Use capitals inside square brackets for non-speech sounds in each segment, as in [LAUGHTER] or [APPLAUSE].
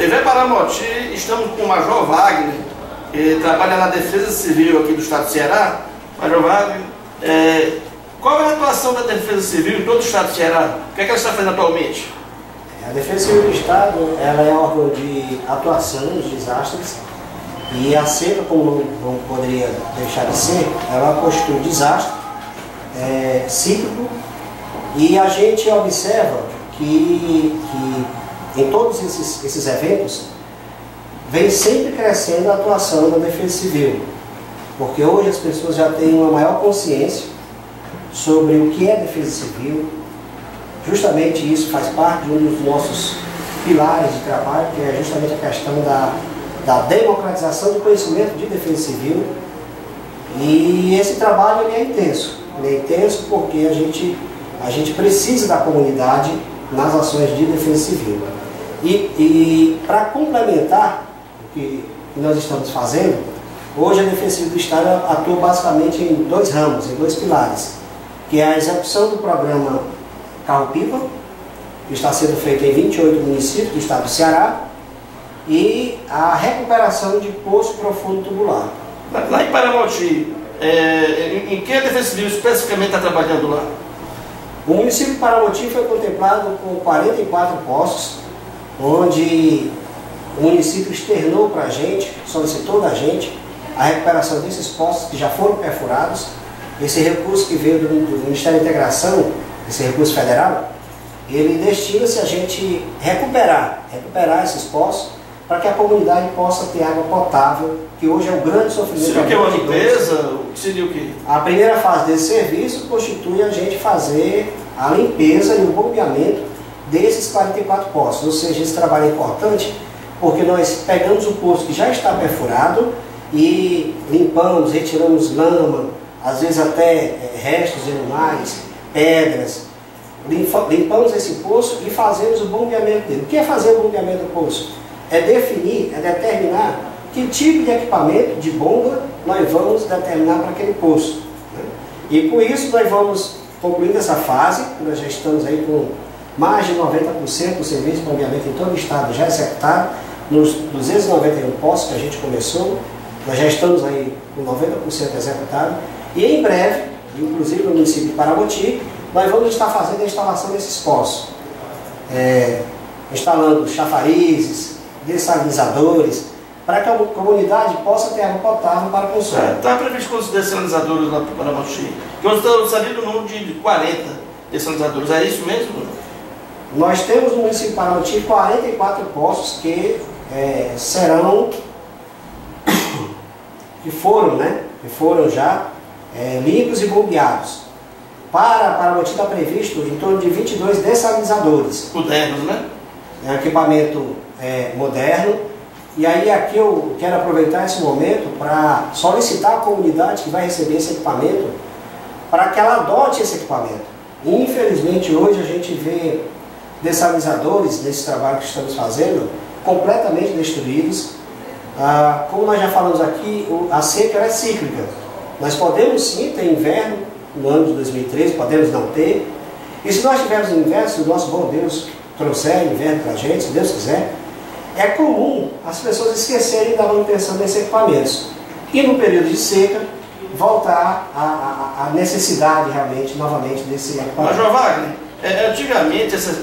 TV Paramoti, estamos com o Major Wagner, que trabalha na Defesa Civil aqui do Estado do Ceará. Major Wagner, é, qual é a atuação da Defesa Civil em todo o Estado do Ceará? O que, é que ela está fazendo atualmente? A Defesa Civil do Estado ela é órgão de atuação nos desastres e a seca, como não poderia deixar de ser, ela constitui um desastre é, cíclico e a gente observa que, que em todos esses, esses eventos vem sempre crescendo a atuação da Defesa Civil, porque hoje as pessoas já têm uma maior consciência sobre o que é Defesa Civil, justamente isso faz parte de um dos nossos pilares de trabalho, que é justamente a questão da da democratização do conhecimento de defesa civil. E esse trabalho é intenso. Ele é intenso porque a gente, a gente precisa da comunidade nas ações de defesa civil. E, e para complementar o que nós estamos fazendo, hoje a Defesa Civil do Estado atua basicamente em dois ramos, em dois pilares, que é a execução do programa Carro-Pipa, que está sendo feito em 28 municípios do estado do Ceará, e a recuperação de poço profundo tubular. Lá em Paramoti, é, em, que a Defesa Civil especificamente está trabalhando lá? O município de Paramoti foi contemplado com 44 poços, onde o município externou para a gente, solicitou da gente, a recuperação desses poços que já foram perfurados. Esse recurso que veio do, do Ministério da Integração, esse recurso federal, ele destina-se a gente recuperar, recuperar esses poços para que a comunidade possa ter água potável, que hoje é o grande sofrimento. Seria o que? Uma limpeza? Que seria o quê? A primeira fase desse serviço constitui a gente fazer a limpeza e o bombeamento desses 44 poços. Ou seja, esse trabalho é importante porque nós pegamos o poço que já está perfurado e limpamos, retiramos lama, às vezes até é, restos de animais, pedras. Limpamos esse poço e fazemos o bombeamento dele. O que é fazer o bombeamento do poço? é definir, é determinar que tipo de equipamento, de bomba, nós vamos determinar para aquele poço. Né? E com isso nós vamos concluindo essa fase, nós já estamos aí com mais de 90% do serviço de bombeamento em todo o estado já executado, nos 291 postos que a gente começou, nós já estamos aí com 90% executado, e em breve, inclusive no município de Paramoti, nós vamos estar fazendo a instalação desses postos. É, instalando chafarizes, dessalinizadores, para que a comunidade possa ter água potável para consumo. Está é, previsto quantos dessalinizadores lá para Paramochi? Que eu estou sabendo o número de 40 dessalinizadores, é isso mesmo? Nós temos no município de Paramochi 44 postos que é, serão, [COUGHS] que foram, né, que foram já é, limpos e bombeados. Para Paramochi está previsto em torno de 22 dessalinizadores. Modernos, né? É um equipamento é, moderno. E aí aqui eu quero aproveitar esse momento para solicitar a comunidade que vai receber esse equipamento para que ela adote esse equipamento. Infelizmente hoje a gente vê dessalinizadores nesse trabalho que estamos fazendo completamente destruídos. Ah, como nós já falamos aqui, a seca é cíclica. Nós podemos sim ter inverno no ano de 2013, podemos não ter. E se nós tivermos inverno, se o nosso bom Deus trouxer inverno para a gente, se Deus quiser, é comum as pessoas esquecerem da manutenção desses equipamentos. E no período de seca, voltar à necessidade realmente, novamente, desse equipamento. Mas, Wagner, é, antigamente, esses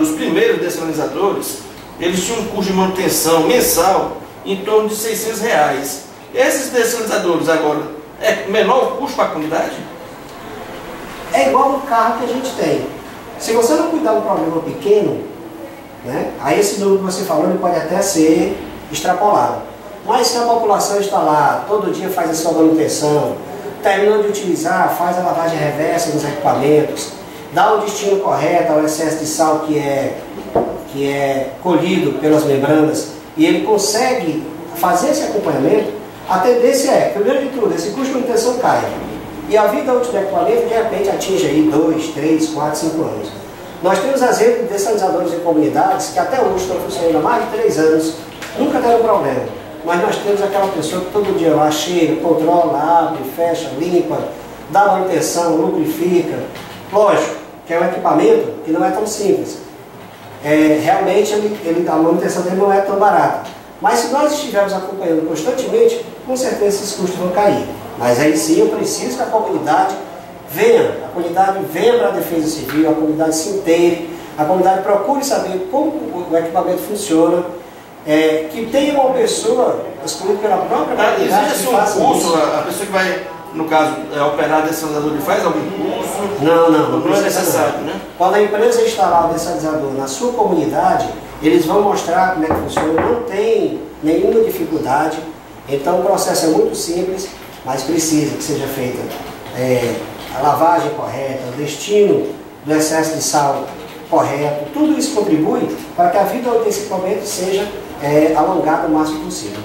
os primeiros dessalinizadores, eles tinham um custo de manutenção mensal em torno de 600 reais. Esses dessalinizadores agora, é menor o custo para a comunidade? É igual no carro que a gente tem. Se você não cuidar de um problema pequeno, né? Aí esse número que você falou ele pode até ser extrapolado. Mas se a população está lá, todo dia faz a sua manutenção, terminou de utilizar, faz a lavagem reversa nos equipamentos, dá o destino correto ao excesso de sal que é, que é colhido pelas membranas e ele consegue fazer esse acompanhamento, a tendência é, primeiro de tudo, esse custo de manutenção cai. E a vida útil do equipamento de repente atinge aí 2, 3, 4, 5 anos. Nós temos exemplos de dessalinisadores em comunidades que até hoje estão funcionando há mais de três anos, nunca deram problema. Mas nós temos aquela pessoa que todo dia lá chega, controla, abre, fecha, limpa, dá manutenção, lubrifica. Lógico que é um equipamento que não é tão simples. é, realmente ele, ele, a manutenção dele não é tão barata. Mas se nós estivermos acompanhando constantemente, com certeza esses custos vão cair. Mas aí sim eu preciso que a comunidade venha, a comunidade venha para a defesa civil, a comunidade se inteire, a comunidade procure saber como o equipamento funciona, é, que tenha uma pessoa escolhida pela própria comunidade Existe que um curso, a pessoa que vai, no caso, é, operar descentralizador, ele faz algum curso? Não, não, não, Não é necessário, né? Quando a empresa instalar o dessalizador na sua comunidade, eles vão mostrar como é que funciona, não tem nenhuma dificuldade. Então o processo é muito simples, mas precisa que seja feita é, a lavagem correta, o destino do excesso de sal correto. Tudo isso contribui para que a vida desse equipamento seja é, alongada o máximo possível.